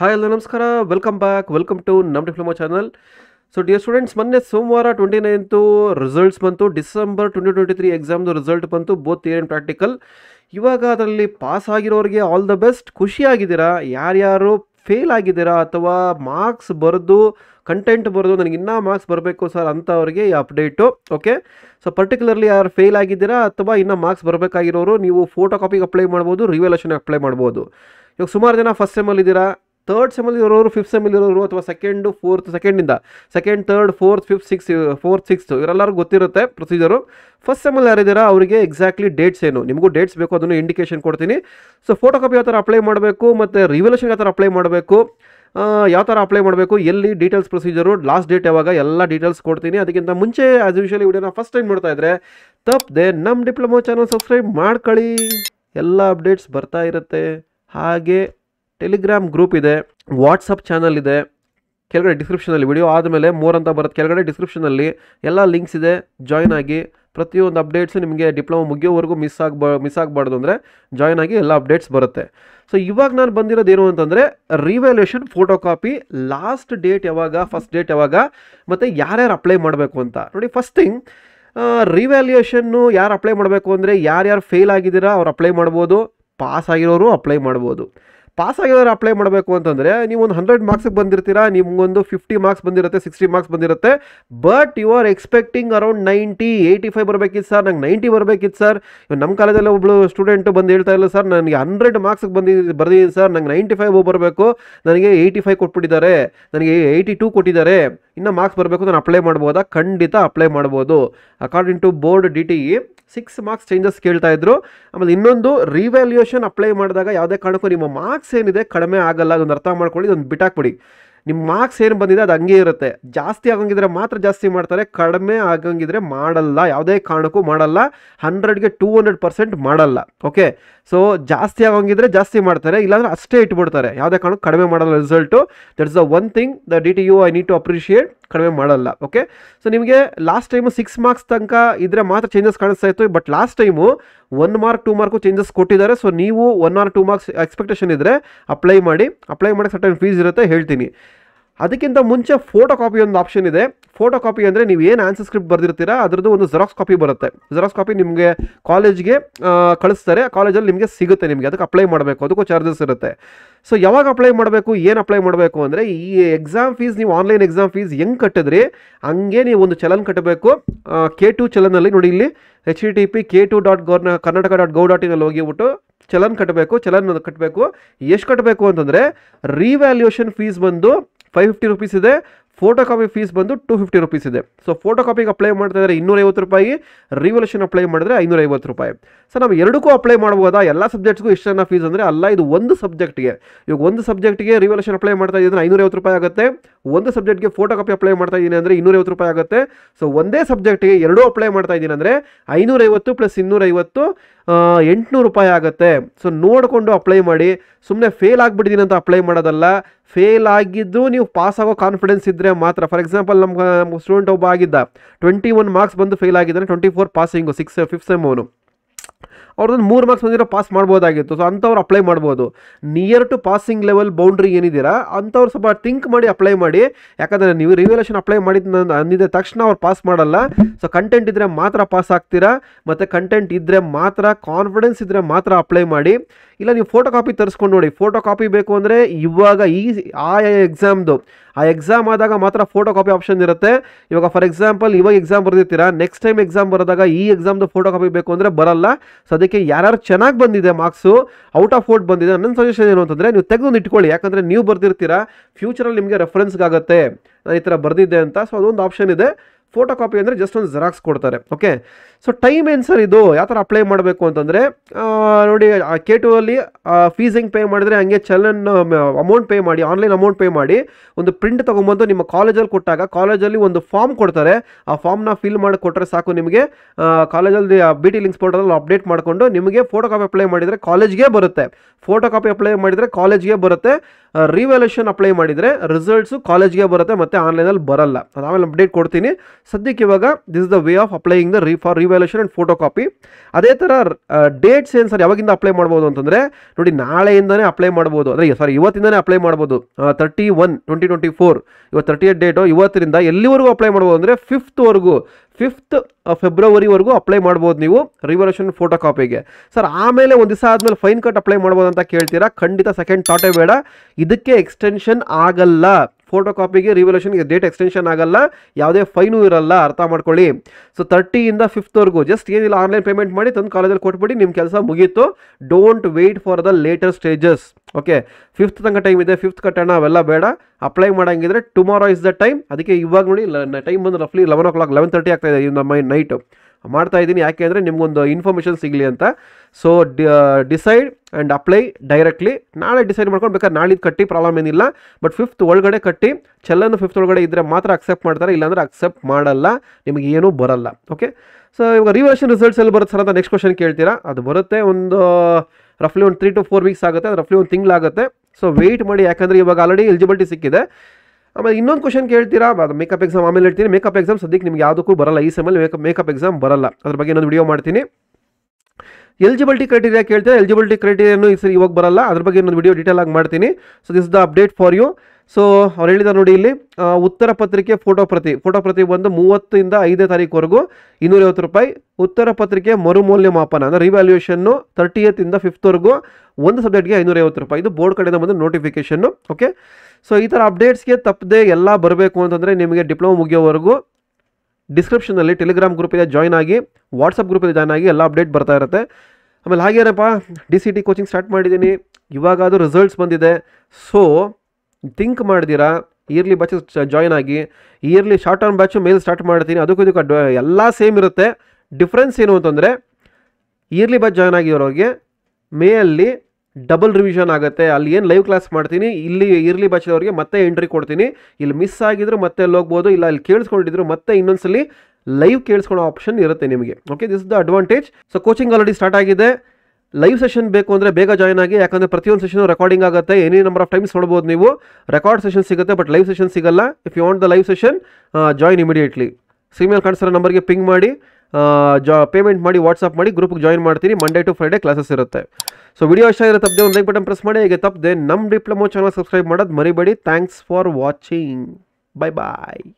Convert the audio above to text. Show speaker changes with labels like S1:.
S1: Hi hello ನಮಸ್ಕಾರ. Welcome back welcome to ನಮ್ಮ diploma channel so dear students ಮೊನ್ನೆ ಸೋಮವಾರ ಟ್ವೆಂಟಿ ನೈನ್ತು ರಿಸಲ್ಟ್ಸ್ ಬಂತು. ಡಿಸೆಂಬರ್ ಟ್ವೆಂಟಿ ಟ್ವೆಂಟಿ ತ್ರೀ ಎಕ್ಸಾಮ್ದು ರಿಸಲ್ಟ್ ಬಂತು. ಬೋತ್ ಥಿಯರಿ ಆ್ಯಂಡ್ ಪ್ರಾಕ್ಟಿಕಲ್ ಇವಾಗ ಅದರಲ್ಲಿ ಪಾಸ್ ಆಗಿರೋರಿಗೆ ಆಲ್ ದ ಬೆಸ್ಟ್ ಖುಷಿಯಾಗಿದ್ದೀರಾ ಯಾರ್ಯಾರು ಫೇಲ್ ಆಗಿದ್ದೀರಾ? ಅಥವಾ ಮಾರ್ಕ್ಸ್ ಬರೆದು ಕಂಟೆಂಟ್ ಬರೆದು, ನನಗೆ ಇನ್ನೂ ಮಾರ್ಕ್ಸ್ ಬರಬೇಕು ಸರ್ ಅಂಥವ್ರಿಗೆ ಈ ಅಪ್ಡೇಟು ಓಕೆ ಸೊ ಪರ್ಟಿಕ್ಯುಲರ್ಲಿ ಯಾರು ಫೇಲ್ ಆಗಿದ್ದೀರಾ? ಅಥವಾ ಇನ್ನೂ ಮಾರ್ಕ್ಸ್ ಬರಬೇಕಾಗಿರೋರು, ನೀವು ಫೋಟೋ ಕಾಪಿಗೆ ಅಪ್ಲೈ ಮಾಡ್ಬೋದು ರಿವ್ಯೂಲೇಷನ್ ಅಪ್ಲೈ ಮಾಡ್ಬೋದು. ಇವಾಗ ಸುಮಾರು ಜನ ಫಸ್ಟ್ ಸೆಮಲ್ಲಿ ಇದ್ದೀರಾ ತರ್ಡ್ ಸೆಮಲ್ಲಿ ಇರೋರು ಫಿಫ್ತ್ ಸೆಮಲ್ಲಿ ಇರೋರು ಅಥವಾ second fourth ಸೆಕೆಂಡಿಂದ second third fourth fifth six fourth sixth ಇವರೆಲ್ಲರೂ ಗೊತ್ತಿರುತ್ತೆ ಪ್ರೊಸೀಜರು ಫಸ್ಟ್ ಸೆಮಲ್ಲಿ ಯಾರಿದ್ದೀರಾ ಅವರಿಗೆ ಎಕ್ಸಾಕ್ಟ್ಲಿ ಡೇಟ್ಸ್ ಏನು? ನಿಮಗೂ ಡೇಟ್ಸ್ ಬೇಕು, ಅದನ್ನು ಇಂಡಿಕೇಶನ್ ಕೊಡ್ತೀನಿ. ಸೊ ಫೋಟೋ ಕಾಪಿ ಯಾವ ಥರ ಅಪ್ಲೈ ಮಾಡಬೇಕು ಮತ್ತು ರಿವಲ್ಯೂಷನ್ ಯಾವ ಥರ ಅಪ್ಲೈ ಮಾಡಬೇಕು? ಯಾವ ಥರ ಅಪ್ಲೈ ಮಾಡಬೇಕು? ಎಲ್ಲಿ ಡೀಟೇಲ್ಸ್ ಪ್ರೊಸೀಜರು ಲಾಸ್ಟ್ ಡೇಟ್ ಯಾವಾಗ? ಎಲ್ಲ ಡೀಟೇಲ್ಸ್ ಕೊಡ್ತೀನಿ. ಅದಕ್ಕಿಂತ ಮುಂಚೆ ಆಸ್ ಯೂಶಲಿ ವಿಡಿಯೋನ ಫಸ್ಟ್ ಟೈಮ್ ನೋಡ್ತಾ ಇದ್ದರೆ ತಪ್ಪದೆ ನಮ್ಮ ಡಿಪ್ಲೊಮೋ ಚಾನಲ್ ಸಬ್ಸ್ಕ್ರೈಬ್ ಮಾಡ್ಕೊಳ್ಳಿ. ಎಲ್ಲ ಅಪ್ಡೇಟ್ಸ್ ಬರ್ತಾ ಇರುತ್ತೆ. ಹಾಗೆ ಟೆಲಿಗ್ರಾಮ್ ಗ್ರೂಪ್ ಇದೆ, ವಾಟ್ಸಪ್ ಚಾನಲ್ ಇದೆ, ಕೆಳಗಡೆ ಡಿಸ್ಕ್ರಿಪ್ಷನಲ್ಲಿ ವಿಡಿಯೋ ಆದಮೇಲೆ ಮೋರ್ ಅಂತ ಬರುತ್ತೆ. ಕೆಳಗಡೆ ಡಿಸ್ಕ್ರಿಪ್ಷನಲ್ಲಿ ಎಲ್ಲ ಲಿಂಕ್ಸ್ ಇದೆ ಜಾಯ್ನ್ ಆಗಿ ಪ್ರತಿಯೊಂದು ಅಪ್ಡೇಟ್ಸು ನಿಮಗೆ ಡಿಪ್ಲೊಮಾ ಮುಗಿಯೋವರೆಗೂ ಮಿಸ್ ಆಗ್ಬ ಮಿಸ್ ಆಗಬಾರ್ದು ಅಂದರೆ ಜಾಯ್ನ್ ಆಗಿ ಎಲ್ಲ ಅಪ್ಡೇಟ್ಸ್ ಬರುತ್ತೆ. ಸೊ ಇವಾಗ ನಾನು ಬಂದಿರೋದು ಏನು ಅಂತಂದರೆ revaluation photo copy last date ಯಾವಾಗ ಫಸ್ಟ್ ಡೇಟ್ ಯಾವಾಗ, ಮತ್ತು ಯಾರ್ಯಾರು ಅಪ್ಲೈ ಮಾಡಬೇಕು ಅಂತ. ನೋಡಿ ಫಸ್ಟ್ ಥಿಂಗ್ ರಿವ್ಯಾಲ್ಯೂಷನ್ನು ಯಾರು ಅಪ್ಲೈ ಮಾಡಬೇಕು ಅಂದರೆ, ಯಾರ್ಯಾರು ಫೇಲ್ ಆಗಿದ್ದೀರಾ, ಅವ್ರು ಅಪ್ಲೈ ಮಾಡ್ಬೋದು ಪಾಸ್ ಆಗಿರೋರು ಅಪ್ಲೈ ಮಾಡ್ಬೋದು. ಪಾಸ್ ಅಪ್ಲೈ ಮಾಡಬೇಕು ಅಂತಂದರೆ ನೀವು ಒಂದು ಹಂಡ್ರೆಡ್ ಮಾರ್ಕ್ಸಿಗೆ ಬಂದಿರ್ತೀರಾ, ನಿಮ್ಗೊಂದು ಫಿಫ್ಟಿ ಮಾರ್ಕ್ಸ್ ಬಂದಿರುತ್ತೆ ಸಿಕ್ಸ್ಟಿ ಮಾರ್ಕ್ಸ್ ಬಂದಿರುತ್ತೆ but you are expecting around ninety eighty five ಬರಬೇಕಿತ್ತು ಸರ್ ನಂಗೆ ನೈಂಟಿ ಬರಬೇಕಿತ್ತು ಸರ್ ನಮ್ಮ ಕಾಲೇಜಲ್ಲಿ ಒಬ್ಬಳು ಸ್ಟೂಡೆಂಟು ಬಂದು ಹೇಳ್ತಾ ಇಲ್ಲ ಸರ್ ನನಗೆ ಹಂಡ್ರೆಡ್ ಮಾರ್ಕ್ಸ್ಗೆ ಬಂದಿದ್ದು ಬರ್ದಿದ್ದೀನಿ ಸರ್ ನಂಗೆ ನೈಂಟಿ ಫೈವ್ ಬರಬೇಕು, ನನಗೆ ಏಯ್ಟಿ ಫೈವ್ ಕೊಟ್ಬಿಟ್ಟಿದ್ದಾರೆ, ನನಗೆ ಏಯ್ಟಿ ಟೂ ಕೊಟ್ಟಿದ್ದಾರೆ, ಇನ್ನು ಮಾರ್ಕ್ಸ್ ಬರಬೇಕು ನಾನು ಅಪ್ಲೈ ಮಾಡ್ಬೋದಾ? ಖಂಡಿತ ಅಪ್ಲೈ ಮಾಡ್ಬೋದು. According to board D T E six marks changes ಕೇಳ್ತಾ ಇದ್ರು. ಆಮೇಲೆ ಇನ್ನೊಂದು ರಿವ್ಯಾಲ್ಯೂಯೇಷನ್ ಅಪ್ಲೈ ಮಾಡಿದಾಗ ಯಾವುದೇ ಕಾರಣಕ್ಕೂ ನಿಮ್ಮ ಮಾರ್ಕ್ಸ್ ಏನಿದೆ ಕಡಿಮೆ ಆಗಲ್ಲ, ಅದೊಂದು ಅರ್ಥ ಮಾಡ್ಕೊಳ್ಳಿ, ಇದೊಂದು ಬಿಟ್ಟಾಕ್ಬಿಡಿ. ನಿಮ್ಮ ಮಾರ್ಕ್ಸ್ ಏನು ಬಂದಿದೆ ಅದು ಹಂಗೆ ಇರುತ್ತೆ. ಜಾಸ್ತಿ ಆಗಂಗಿದ್ರೆ ಮಾತ್ರ ಜಾಸ್ತಿ ಮಾಡ್ತಾರೆ, ಕಡಿಮೆ ಆಗಂಗಿದ್ರೆ ಮಾಡಲ್ಲ, ಯಾವುದೇ ಕಾರಣಕ್ಕೂ ಮಾಡಲ್ಲ ಹಂಡ್ರೆಡ್ಗೆ ಟೂ ಹಂಡ್ರೆಡ್ ಪರ್ಸೆಂಟ್ ಮಾಡಲ್ಲ ಓಕೆ ಸೊ ಜಾಸ್ತಿ ಆಗೋಂಗಿದ್ರೆ ಜಾಸ್ತಿ ಮಾಡ್ತಾರೆ, ಇಲ್ಲಾಂದ್ರೆ ಅಷ್ಟೇ ಇಟ್ಬಿಡ್ತಾರೆ. ಯಾವುದೇ ಕಾರಣಕ್ಕೂ ಕಡಿಮೆ ಮಾಡಲ್ಲ result that's the one thing the D T U I need to appreciate ಕಡಿಮೆ ಮಾಡಲ್ಲ. ಓಕೆ ಸೊ ನಿಮಗೆ ಲಾಸ್ಟ್ ಟೈಮು ಸಿಕ್ಸ್ ಮಾರ್ಕ್ಸ್ ತನಕ ಇದ್ರೆ ಮಾತ್ರ ಚೇಂಜಸ್ ಕಾಣಿಸ್ತಾ ಇತ್ತು but last time one mark two mark changes ಕೊಟ್ಟಿದ್ದಾರೆ. ಸೊ ನೀವು one or two marks expectation ಇದ್ದರೆ ಅಪ್ಲೈ ಮಾಡಿ. ಅಪ್ಲೈ ಮಾಡೋಕ್ಕೆ ಸರ್ಟನ್ ಫೀಸ್ ಇರುತ್ತೆ, ಹೇಳ್ತೀನಿ. ಅದಕ್ಕಿಂತ ಮುಂಚೆ ಫೋಟೋ ಕಾಪಿ ಒಂದು ಆಪ್ಷನ್ ಇದೆ. ಫೋಟೋ ಕಾಪಿ ಅಂದರೆ ನೀವು ಏನು ಆನ್ಸರ್ ಸ್ಕ್ರಿಪ್ಟ್ ಬರ್ದಿರ್ತೀರಾ, ಅದರದ್ದು ಒಂದು ಜೆರಾಕ್ಸ್ ಕಾಪಿ ಬರುತ್ತೆ. ಜೆರಾಕ್ಸ್ ಕಾಪಿ ನಿಮಗೆ ಕಾಲೇಜ್ಗೆ ಕಳಿಸ್ತಾರೆ. ಕಾಲೇಜಲ್ಲಿ ನಿಮಗೆ ಸಿಗುತ್ತೆ ನಿಮಗೆ. ಅದಕ್ಕೆ ಅಪ್ಲೈ ಮಾಡಬೇಕು. ಅದಕ್ಕೂ ಚಾರ್ಜಸ್ ಇರುತ್ತೆ. ಸೊ ಯಾವಾಗ ಅಪ್ಲೈ ಮಾಡಬೇಕು, ಏನು ಅಪ್ಲೈ ಮಾಡಬೇಕು ಅಂದರೆ, ಈ ಎಕ್ಸಾಮ್ ಫೀಸ್ ನೀವು ಆನ್ಲೈನ್ ಎಕ್ಸಾಮ್ ಫೀಸ್ ಹೆಂಗೆ ಕಟ್ಟಿದ್ರಿ, ಹಂಗೆ ನೀವು ಒಂದು ಚಲನ್ ಕಟ್ಟಬೇಕು. ಕೆ ಟು ಚಲನಲ್ಲಿ ನೋಡಿ ಇಲ್ಲಿ H D T P K two dot ಗೌರ್ನ Karnataka dot gov dot ಇನಲ್ಲಿ ಹೋಗಿಬಿಟ್ಟು ಚಲನ್ ಕಟ್ಟಬೇಕು ಚಲನ್ ಕಟ್ಟಬೇಕು. ಎಷ್ಟು ಕಟ್ಟಬೇಕು ಅಂತಂದರೆ ರಿವ್ಯಾಲ್ಯೂಯೇಷನ್ ಫೀಸ್ ಬಂದು ಫೈವ್ ಫಿಫ್ಟಿ ರುಪೀಸ್ ಇದೆ. ಫೋಟೋ ಕಾಪಿ ಫೀಸ್ ಬಂದು ಟೂ ಫಿಫ್ಟಿ ರುಪೀಸ್ ಇದೆ. ಸೊ ಫೋಟೋ ಕಾಪಿಗೆ ಅಪ್ಲೈ ಮಾಡ್ತಾ ಇದ್ದಾರೆ ಇನ್ನೂರೈವತ್ತು ರೂಪಾಯಿ ರಿವಲ್ಯೂಷನ್ ಅಪ್ಲೈ ಮಾಡಿದ್ರೆ ಐನೂರೈವತ್ತು ರೂಪಾಯಿ. ಸೊ ನಾವು ಎರಡಕ್ಕೂ ಅಪ್ಲೈ ಮಾಡ್ಬೋದಾ? ಎಲ್ಲ ಸಬ್ಜೆಕ್ಟ್ಸ್ಗೂ ಇಷ್ಟನ್ನ ಫೀಸ್ ಅಂದರೆ ಅಲ್ಲ, ಇದು ಒಂದು ಸಬ್ಜೆಕ್ಟ್ಗೆ ಇವಾಗ ಒಂದು ಸಬ್ಜೆಕ್ಟ್ಗೆ ರಿವಲ್ಯೂಷನ್ ಅಪ್ಲೈ ಮಾಡ್ತಾ ಇದ್ದೀನಿ ಐನೂರೈವತ್ತು ರೂಪಾಯಿ ಆಗುತ್ತೆ. ಒಂದು ಸಬ್ಜೆಕ್ಟ್ಗೆ ಫೋಟೋ ಕಾಪಿ ಅಪ್ಲೈ ಮಾಡ್ತಾ ಇದ್ದೀನಿ ಅಂದರೆ ಇನ್ನೂರೈವತ್ತು ರೂಪಾಯಿ ಆಗುತ್ತೆ. ಸೊ ಒಂದೇ ಸಬ್ಜೆಕ್ಟ್ಗೆ ಎರಡೂ ಅಪ್ಲೈ ಮಾಡ್ತಾ ಇದ್ದೀನಿ ಅಂದರೆ ಐನೂರೈವತ್ತು ಪ್ಲಸ್ ಇನ್ನೂರೈವತ್ತು ಎಂಟುನೂರು ರೂಪಾಯಿ ಆಗುತ್ತೆ. ಸೊ ನೋಡಿಕೊಂಡು ಅಪ್ಲೈ ಮಾಡಿ. ಸುಮ್ಮನೆ ಫೇಲ್ ಆಗಿಬಿಟ್ಟಿದ್ದೀನಿ ಅಂತ ಅಪ್ಲೈ ಮಾಡೋದಲ್ಲ. ಫೇಲ್ ಆಗಿದ್ದು ನೀವು ಪಾಸ್ ಆಗೋ ಕಾನ್ಫಿಡೆನ್ಸ್ ಇದ್ದರೆ ಮಾತ್ರ. ಫಾರ್ ಎಕ್ಸಾಂಪಲ್ ನಮ್ಮ ಸ್ಟೂಡೆಂಟ್ ಒಬ್ಬ ಆಗಿದ್ದ. ಟ್ವೆಂಟಿ ಒನ್ ಮಾರ್ಕ್ಸ್ ಬಂದು ಫೇಲ್ ಆಗಿದ್ದಾನೆ twenty four passing six fifth sem ಅವನು. ಅವ್ರದ್ದು ಮೂರು ಮಾರ್ಕ್ಸ್ ಬಂದಿರೋ ಪಾಸ್ ಮಾಡ್ಬೋದಾಗಿತ್ತು. ಸೊ ಅಂಥವ್ರು ಅಪ್ಲೈ ಮಾಡ್ಬೋದು. Near to passing level boundary ಏನಿದ್ದೀರಾ ಅಂಥವ್ರು ಸ್ವಲ್ಪ ಥಿಂಕ್ ಮಾಡಿ ಅಪ್ಲೈ ಮಾಡಿ. ಯಾಕಂದರೆ ನೀವು ರಿವ್ಯಾಲ್ಯೂಷನ್ ಅಪ್ಲೈ ಮಾಡಿದ ಅಂದಿದ್ದ ತಕ್ಷಣ ಅವ್ರು ಪಾಸ್ ಮಾಡಲ್ಲ. ಸೊ ಕಂಟೆಂಟ್ ಇದ್ದರೆ ಮಾತ್ರ ಪಾಸ್ ಆಗ್ತೀರಾ? ಮತ್ತು ಕಂಟೆಂಟ್ ಇದ್ದರೆ ಮಾತ್ರ ಕಾನ್ಫಿಡೆನ್ಸ್ ಇದ್ದರೆ ಮಾತ್ರ ಅಪ್ಲೈ ಮಾಡಿ. ಇಲ್ಲ, ನೀವು ಫೋಟೋ ಕಾಪಿ ತರಿಸ್ಕೊಂಡು ನೋಡಿ. ಫೋಟೋ ಕಾಪಿ ಬೇಕು ಅಂದರೆ ಇವಾಗ ಈ ಆ ಎಕ್ಸಾಮ್ದು ಆ ಎಕ್ಸಾಮ್ ಆದಾಗ ಮಾತ್ರ ಫೋಟೋ ಕಾಪಿ ಆಪ್ಷನ್ ಇರುತ್ತೆ. ಇವಾಗ ಫಾರ್ ಎಕ್ಸಾಂಪಲ್ ಇವಾಗ ಎಕ್ಸಾಮ್ ಬರೆದಿರ್ತೀರಾ? ನೆಕ್ಸ್ಟ್ ಟೈಮ್ ಎಕ್ಸಾಮ್ ಬರೆದಾಗ ಈ ಎಕ್ಸಾಮ್ದು ಫೋಟೋ ಕಾಪಿ ಬೇಕು ಅಂದರೆ ಬರಲ್ಲ. ಸೊ ಯಾರ್ಯಾರು ಚೆನ್ನಾಗಿ ಬಂದಿದೆ ಮಾರ್ಕ್ಸು, ಔಟ್ ಆಫ್ ಔಟ್ ಬಂದಿದೆ ನನ್ನ ಸಜೆಷನ್ ಏನು ಅಂತಂದರೆ ನೀವು ತೆಗೆದು ಇಟ್ಕೊಳ್ಳಿ ಯಾಕಂದರೆ ನೀವು ಬರ್ದಿರ್ತೀರಾ ಫ್ಯೂಚರಲ್ಲಿ ನಿಮಗೆ ರೆಫರೆನ್ಸ್ಗಾಗುತ್ತೆ ನಾನು ಈ ಥರ ಬರೆದಿದ್ದೆ ಅಂತ. ಸೊ ಅದೊಂದು ಆಪ್ಷನ್ ಇದೆ. ಫೋಟೋ ಕಾಪಿ ಅಂದರೆ ಜಸ್ಟ್ ಒಂದು ಜೆರಾಕ್ಸ್ ಕೊಡ್ತಾರೆ. ಓಕೆ ಸೊ ಟೈಮ್ ಏನು ಸರ್ ಇದು? ಯಾವ ಥರ ಅಪ್ಲೈ ಮಾಡಬೇಕು ಅಂತಂದರೆ ನೋಡಿ ಕೆ ಟು ಅಲ್ಲಿ ಫೀಸ್ ಹೆಂಗೆ ಪೇ ಮಾಡಿದ್ರೆ ಹಂಗೆ ಚಲನ್ ಅಮೌಂಟ್ ಪೇ ಮಾಡಿ ಆನ್ಲೈನ್ ಅಮೌಂಟ್ ಪೇ ಮಾಡಿ, ಒಂದು ಪ್ರಿಂಟ್ ತೊಗೊಂಬಂದು ನಿಮ್ಮ ಕಾಲೇಜಲ್ಲಿ ಕೊಟ್ಟಾಗ ಕಾಲೇಜಲ್ಲಿ ಒಂದು ಫಾರ್ಮ್ ಕೊಡ್ತಾರೆ. ಆ ಫಾರ್ಮ್ನ ಫಿಲ್ ಮಾಡಿ ಕೊಟ್ಟರೆ ಸಾಕು ನಿಮಗೆ. ಕಾಲೇಜಲ್ಲಿ B T links portal update ಮಾಡಿಕೊಂಡು ನಿಮಗೆ ಫೋಟೋ ಕಾಪಿ ಅಪ್ಲೈ ಮಾಡಿದರೆ ಕಾಲೇಜ್ಗೆ ಬರುತ್ತೆ. ಫೋಟೋ ಕಾಪಿ ಅಪ್ಲೈ ಮಾಡಿದರೆ ಕಾಲೇಜ್ಗೆ ಬರುತ್ತೆ. ರಿವ್ಯಾಲ್ಯೂಷನ್ ಅಪ್ಲೈ ಮಾಡಿದರೆ ರಿಸಲ್ಟ್ಸು ಕಾಲೇಜ್ಗೆ ಬರುತ್ತೆ, ಮತ್ತು ಆನ್ಲೈನಲ್ಲಿ ಬರಲ್ಲ. ಅದು ಆಮೇಲೆ ಅಪ್ಡೇಟ್ ಕೊಡ್ತೀನಿ. ಸದ್ಯಕ್ಕೆ ಇವಾಗ this is the way of applying the re for revaluation and photocopy ಅದೇ ಥರ ಡೇಟ್ಸ್ ಏನು ಸರ್ ಯಾವಾಗಿಂದ ಅಪ್ಲೈ ಮಾಡ್ಬೋದು ಅಂತಂದರೆ, ನೋಡಿ ನಾಳೆಯಿಂದನೇ ಅಪ್ಲೈ ಮಾಡ್ಬೋದು. ಅಂದರೆ ಸಾರಿ ಇವತ್ತಿಂದನೇ ಅಪ್ಲೈ ಮಾಡ್ಬೋದು. Thirty one twenty twenty four ಇವತ್ತು ತರ್ಟಿ ಏಟ್ ಡೇಟು ಇವತ್ತರಿಂದ ಎಲ್ಲಿವರೆಗೂ ಅಪ್ಲೈ ಮಾಡ್ಬೋದು ಅಂದರೆ ಫಿಫ್ತ್ವರೆಗೂ ಫಿಫ್ತ್ ಫೆಬ್ರವರಿವರೆಗೂ ಅಪ್ಲೈ ಮಾಡ್ಬೋದು ನೀವು ರಿವಲ್ಯೂಷನ್ ಫೋಟೋ ಕಾಪಿಗೆ ಸರ್ ಆಮೇಲೆ ಒಂದು ದಿವಸ ಆದಮೇಲೆ ಫೈನ್ ಕಟ್ ಅಪ್ಲೈ ಮಾಡ್ಬೋದು ಅಂತ ಕೇಳ್ತೀರಾ? ಖಂಡಿತ ಸೆಕೆಂಡ್ ಥಾಟೇ ಬೇಡ. ಇದಕ್ಕೆ ಎಕ್ಸ್ಟೆನ್ಷನ್ ಆಗಲ್ಲ. ಫೋಟೋ ಕಾಪಿಗೆ ರಿವಲ್ಯೂಷನ್ಗೆ ಡೇಟ್ ಎಕ್ಸ್ಟೆನ್ಷನ್ ಆಗಲ್ಲ, ಯಾವುದೇ ಫೈನು ಇರಲ್ಲ, ಅರ್ಥ ಮಾಡ್ಕೊಳ್ಳಿ. ಸೊ ತರ್ಟಿಯಿಂದ ಫಿಫ್ತ್ವರೆಗೂ ಜಸ್ಟ್ ಏನಿಲ್ಲ ಆನ್ಲೈನ್ ಪೇಮೆಂಟ್ ಮಾಡಿ ತಂದು ಕಾಲೇಜಲ್ಲಿ ಕೊಟ್ಬಿಡಿ ನಿಮ್ಮ ಕೆಲಸ ಮುಗೀತು. Don't wait for the later stages okay fifth ತನಕ ಟೈಮ್ ಇದೆ ಫಿಫ್ತ್ ಕಟ್ಟೋಣ, ಅವೆಲ್ಲ ಬೇಡ. ಅಪ್ಲೈ ಮಾಡೋಂಗಿದ್ರೆ ಟುಮಾರೋ ಇಸ್ ದ ಟೈಮ್ ಅದಕ್ಕೆ ಇವಾಗ ನೋಡಿ ಟೈಮ್ ಬಂದು ರಫ್ಲಿ eleven o'clock eleven thirty ಆಗ್ತಾ ಇದೆ ನಮ್ಮ ನೈಟು ಮಾಡ್ತಾ ಇದ್ದೀನಿ, ಯಾಕೆ ಅಂದರೆ ನಿಮಗೊಂದು ಇನ್ಫಾರ್ಮೇಷನ್ ಸಿಗಲಿ ಅಂತ. So decide and apply directly ನಾಳೆ ಡಿಸೈಡ್ ಮಾಡ್ಕೊಂಡು ಬೇಕಾದ್ರೆ ನಾಳಿದ್ದು ಕಟ್ಟಿ ಪ್ರಾಬ್ಲಮ್ ಏನಿಲ್ಲ. ಬಟ್ ಫಿಫ್ತ್ ಒಳಗಡೆ ಕಟ್ಟಿ ಚೆಲ್ಲನ್ನು ಫಿಫ್ತ್ ಒಳಗಡೆ ಇದ್ದರೆ ಮಾತ್ರ ಅಕ್ಸೆಪ್ಟ್ ಮಾಡ್ತಾರೆ, ಇಲ್ಲಾಂದರೆ ಅಕ್ಸೆಪ್ಟ್ ಮಾಡಲ್ಲ, ನಿಮಗೆ ಏನೂ ಬರಲ್ಲ. ಓಕೆ ಸೊ ಇವಾಗ ರಿವರ್ಷನ್ ರಿಸಲ್ಟ್ಸ್ ಎಲ್ಲಿ ಬರುತ್ತೆ ಸರ್ ಅಂತ ನೆಕ್ಸ್ಟ್ ಕ್ವಶನ್ ಕೇಳ್ತೀರಾ? ಅದು ಬರುತ್ತೆ ಒಂದು ರಫ್ಲಿ ಒಂದು ತ್ರೀ ಟು ಫೋರ್ ವೀಕ್ಸ್ ಆಗುತ್ತೆ, ಅದು ರಫ್ಲಿ ಒಂದು ತಿಂಗಳಾಗುತ್ತೆ. ಸೊ ವೆಯ್ಟ್ ಮಾಡಿ, ಯಾಕಂದರೆ ಇವಾಗ ಆಲ್ರೆಡಿ ಎಲಿಜಿಬಿಲಿಟಿ ಸಿಕ್ಕಿದೆ. ಆಮೇಲೆ ಇನ್ನೊಂದು ಕ್ವಶನ್ ಕೇಳ್ತೀರಾ? ಅದು ಮೇಕಪ್ ಎಕ್ಸಾಮ್ ಆಮೇಲೆ ಹೇಳ್ತೀನಿ. ಮೇಕಪ್ ಎಕ್ಸಾಮ್ ಸದ್ಯಕ್ಕೆ ನಿಮ್ಗೆ ಯಾವುದಕ್ಕೂ ಬರಲ್ಲ. ಈ ಸಮಯಲ್ಲಿ ಮೇಕಪ್ ಮೇಕಪ್ ಎಕ್ಸಾಮ್ ಬರಲ್ಲ. ಅದ್ರ ಬಗ್ಗೆ ಇನ್ನೊಂದು ವಿಡಿಯೋ ಮಾಡ್ತೀನಿ. ಎಲಿಜಿಬಿಲಿಟಿ ಕ್ರೈಟೀರಿಯಾ ಕೇಳ್ತಾರೆ? ಎಲಿಜಿಬಿಲಿಟಿ ಕ್ರೈಟೀರಿಯಾನು ಸರಿ ಇವಾಗ ಬರಲ್ಲ. ಅದ್ರ ಬಗ್ಗೆ ಇನ್ನೊಂದು ವಿಡಿಯೋ ಡೀಟೇಲ್ ಆಗಿ ಮಾಡ್ತೀನಿ. So this the update for you so ಅವ್ರು ಹೇಳಿದ ನೋಡಿ ಇಲ್ಲಿ ಉತ್ತರ ಪತ್ರಿಕೆ ಫೋಟೋ ಪ್ರತಿ. ಫೋಟೋ ಪ್ರತಿ ಬಂದು ಮೂವತ್ತಿಂದ ಐದೇ ತಾರೀಕುವರೆಗೂ ಇನ್ನೂರೈವತ್ತು ರೂಪಾಯಿ. ಉತ್ತರ ಪತ್ರಿಕೆ ಮರುಮೌಲ್ಯಮಾಪನ, ಅಂದರೆ ರಿವ್ಯಾಲ್ಯೂಯೇಷನ್ನು ತರ್ಟಿಯತ್ತಿಂದ ಫಿಫ್ತ್ವರೆಗೂ ಒಂದು ಸಬ್ಜೆಕ್ಟ್ಗೆ ಐನೂರೈವತ್ತು ರೂಪಾಯಿ. ಇದು ಬೋರ್ಡ್ ಕಡೆಯಿಂದ ಬಂದು ನೋಟಿಫಿಕೇಷನ್ನು ಓಕೆ ಸೊ ಈ ಥರ ಅಪ್ಡೇಟ್ಸ್ಗೆ ತಪ್ಪದೆ ಎಲ್ಲ ಬರಬೇಕು ಅಂತಂದರೆ ನಿಮಗೆ ಡಿಪ್ಲೊಮಾ ಮುಗಿಯೋವರೆಗೂ ಡಿಸ್ಕ್ರಿಪ್ಷನಲ್ಲಿ ಟೆಲಿಗ್ರಾಮ್ ಗ್ರೂಪಿಗೆ ಜಾಯ್ನ್ ಆಗಿ ವಾಟ್ಸಪ್ ಗ್ರೂಪಲ್ಲಿ ಜಾಯ್ನ್ ಆಗಿ ಎಲ್ಲ ಅಪ್ಡೇಟ್ ಬರ್ತಾ ಇರುತ್ತೆ. ಆಮೇಲೆ ಹಾಗೇನಪ್ಪ D C T coaching start ಮಾಡಿದ್ದೀನಿ. ಇವಾಗ ಅದು ರಿಸಲ್ಟ್ಸ್ ಬಂದಿದೆ. ಸೊ ಥಿಂಕ್ ಮಾಡಿದೀರಾ? ಇಯರ್ಲಿ ಬ್ಯಾಚ್ ಜಾಯ್ನ್ ಆಗಿ ಇಯರ್ಲಿ ಶಾರ್ಟ್ ಟರ್ಮ್ ಬ್ಯಾಚು ಮೇಲೆ ಸ್ಟಾರ್ಟ್ ಮಾಡ್ತೀನಿ. ಅದಕ್ಕೂ ಇದಕ್ಕೂ ಅಡ್ ಎಲ್ಲ ಸೇಮ್ ಇರುತ್ತೆ. ಡಿಫ್ರೆನ್ಸ್ ಏನು ಅಂತಂದರೆ ಇಯರ್ಲಿ ಬ್ಯಾಚ್ ಜಾಯ್ನ್ ಆಗಿರೋರಿಗೆ ಮೇ ಅಲ್ಲಿ ಡಬಲ್ ರಿವಿಷನ್ ಆಗುತ್ತೆ. ಅಲ್ಲಿ ಏನು ಲೈವ್ ಕ್ಲಾಸ್ ಮಾಡ್ತೀನಿ, ಇಲ್ಲಿ ಇಯರ್ಲಿ ಬ್ಯಾಚ್ದವ್ರಿಗೆ ಮತ್ತೆ ಎಂಟ್ರಿ ಕೊಡ್ತೀನಿ. ಇಲ್ಲಿ ಮಿಸ್ ಆಗಿದ್ರು ಮತ್ತೆ ಅಲ್ಲಿ ಹೋಗ್ಬೋದು, ಇಲ್ಲ ಅಲ್ಲಿ ಕೇಳಿಸ್ಕೊಂಡಿದ್ರು ಮತ್ತೆ ಇನ್ನೊಂದ್ಸಲಿ ಲೈವ್ ಕೇಳಿಸ್ಕೊಳ್ಳೋ ಆಪ್ಷನ್ ಇರುತ್ತೆ ನಿಮಗೆ. Okay this the advantage so coaching already start ಆಗಿದೆ. ಲೈವ್ ಸೆಷನ್ ಬೇಕು ಅಂದರೆ ಬೇಗ ಜಾಯ್ನ್ ಆಗಿ, ಯಾಕಂದರೆ ಪ್ರತಿಯೊಂದು ಸೆಷನ್ ರೆಕಾರ್ಡಿಂಗ್ ಆಗುತ್ತೆ ಎನಿ ನಂಬರ್ ಆಫ್ ಟೈಮ್ಸ್ ನೋಡ್ಬೋದು ನೀವು. ರೆಕಾರ್ಡ್ ಸೆಷನ್ ಸಿಗುತ್ತೆ ಬಟ್ ಲೈವ್ ಸೆಷನ್ ಸಿಗಲ್ಲ. If you want the live session join immediately ಸಿಮೇಲ್ ಕಾಣಿಸ್ತಾರೆ ನಂಬರ್ಗೆ ಪಿಂಗ್ ಮಾಡಿ ಜಾ ಪೇಮೆಂಟ್ ಮಾಡಿ ವಾಟ್ಸಪ್ ಮಾಡಿ ಗ್ರೂಪ್ಗೆ ಜಾಯ್ನ್ ಮಾಡ್ತೀನಿ. ಮಂಡೇ ಟು ಫ್ರೈಡೇ ಕ್ಲಾಸಸ್ ಇರುತ್ತೆ. ಸೊ ವಿಡಿಯೋ ಇಷ್ಟ ಇರೋ ತಪ್ಪದೆ ಒಂದು ಲೈಕ್ ಬಟನ್ ಪ್ರೆಸ್ ಮಾಡಿ. ಹೀಗೆ ತಪ್ಪದೆ ನಮ್ಮ ಡಿಪ್ಲೊಮೋ ಚಾನಲ್ ಸಬ್ಸ್ಕ್ರೈಬ್ ಮಾಡೋದು ಮರಿಬೇಡಿ. Thanks for watching bye bye